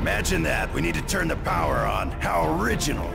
Imagine that. We need to turn the power on. How original.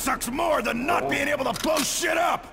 sucks more than not being able to blow shit up!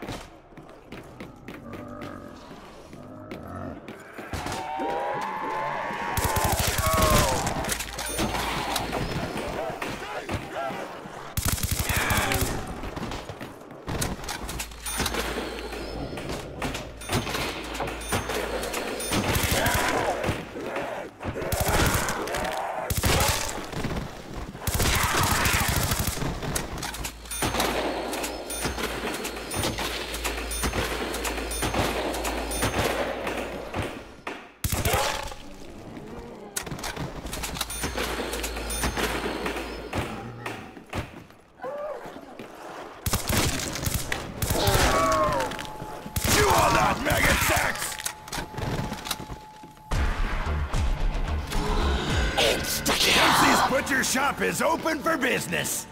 shop is open for business.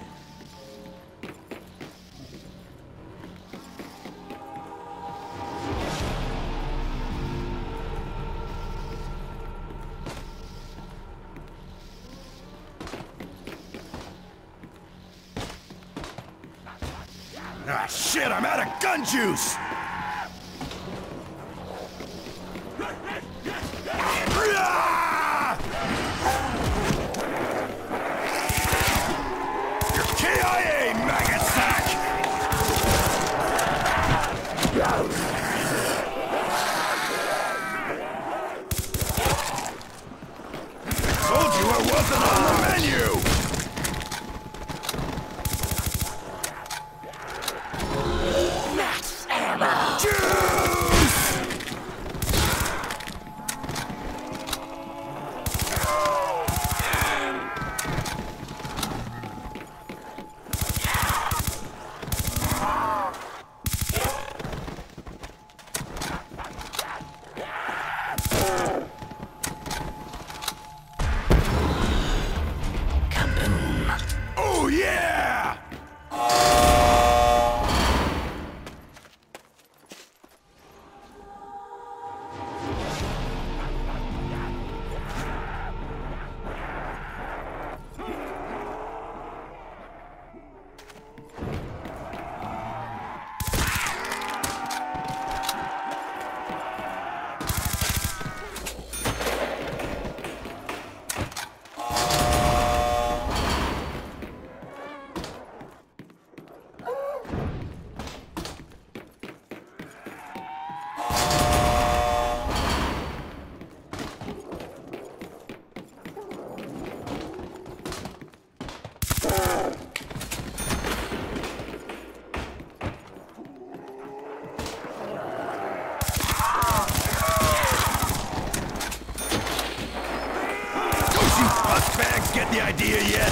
You yet?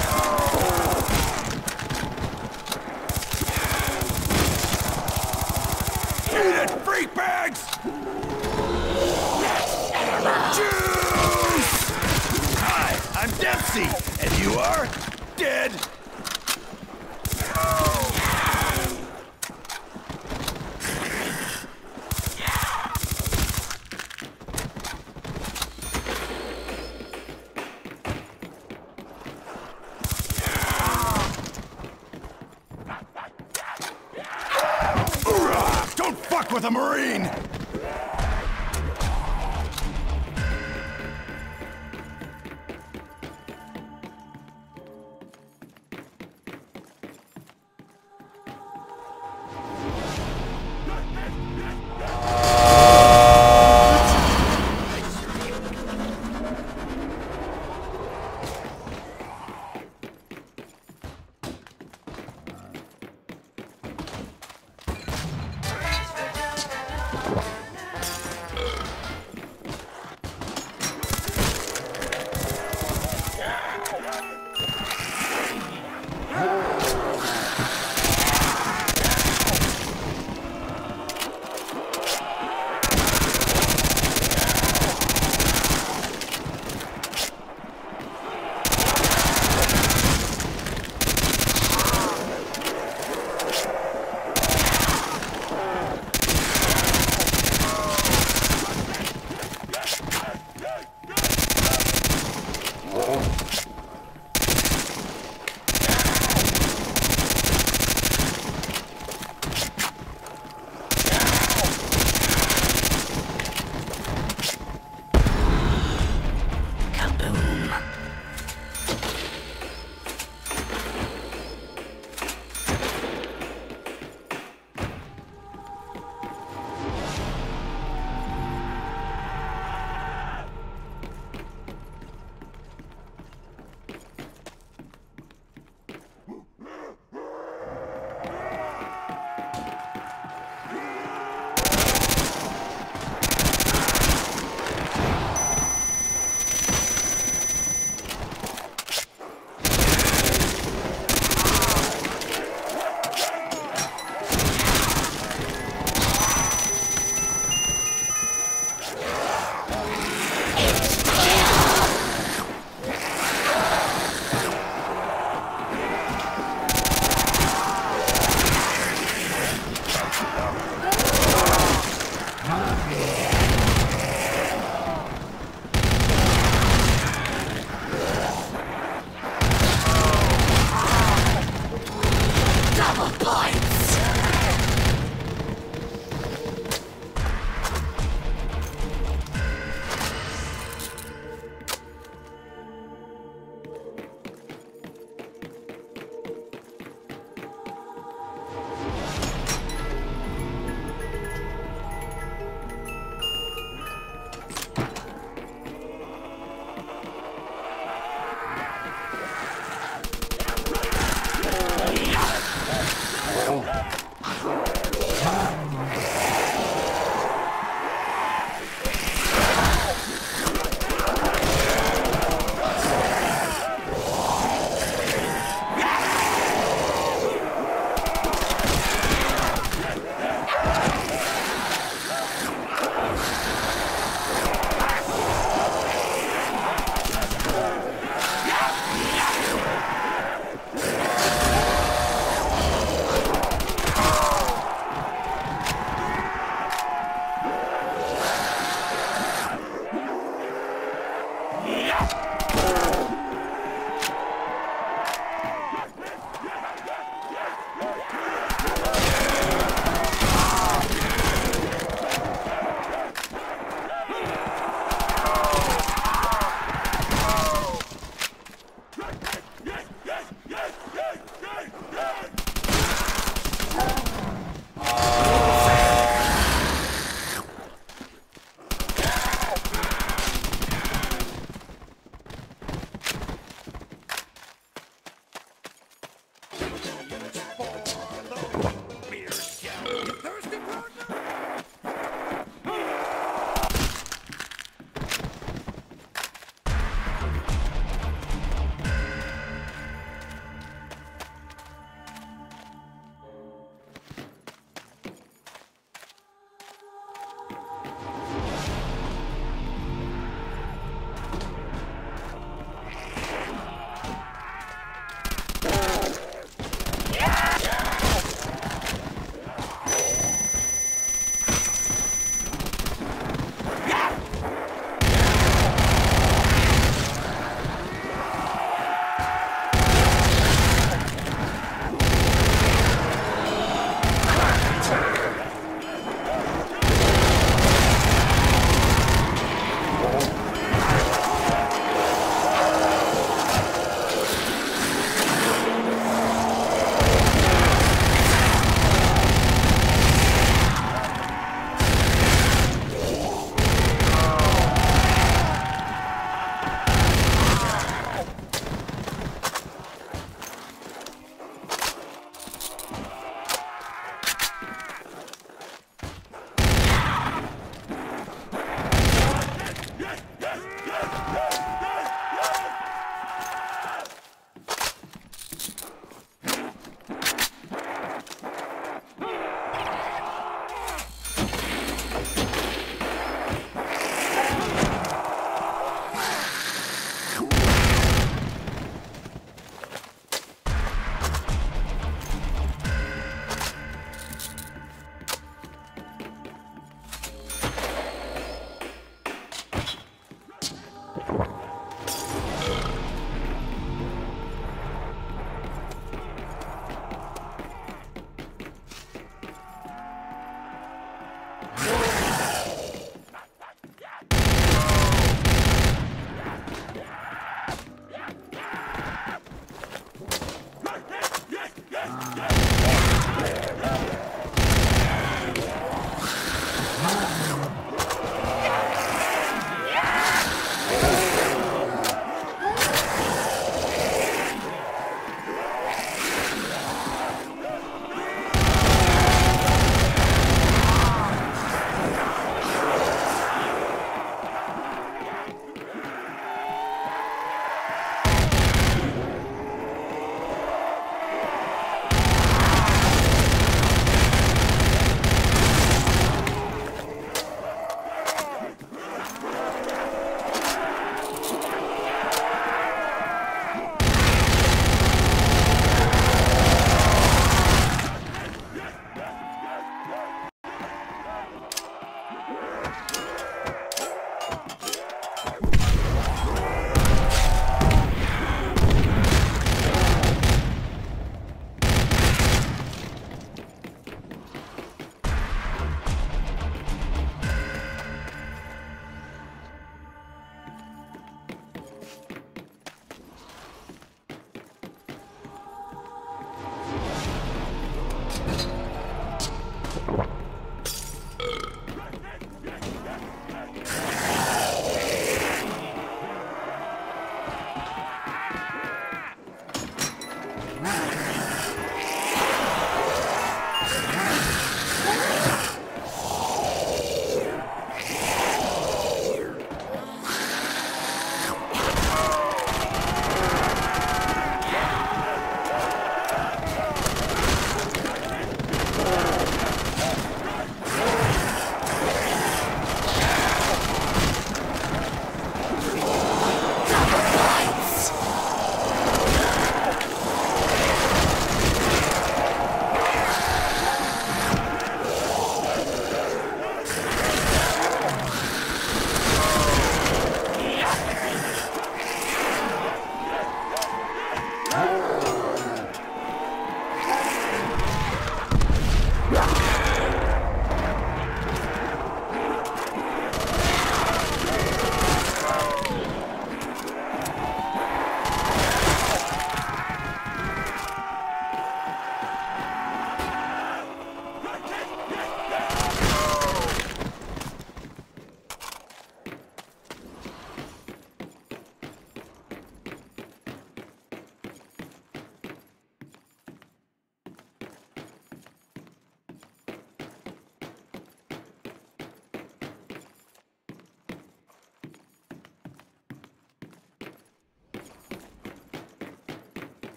Eat it, freak bags! Juice! Hi, I'm Dempsey, and you are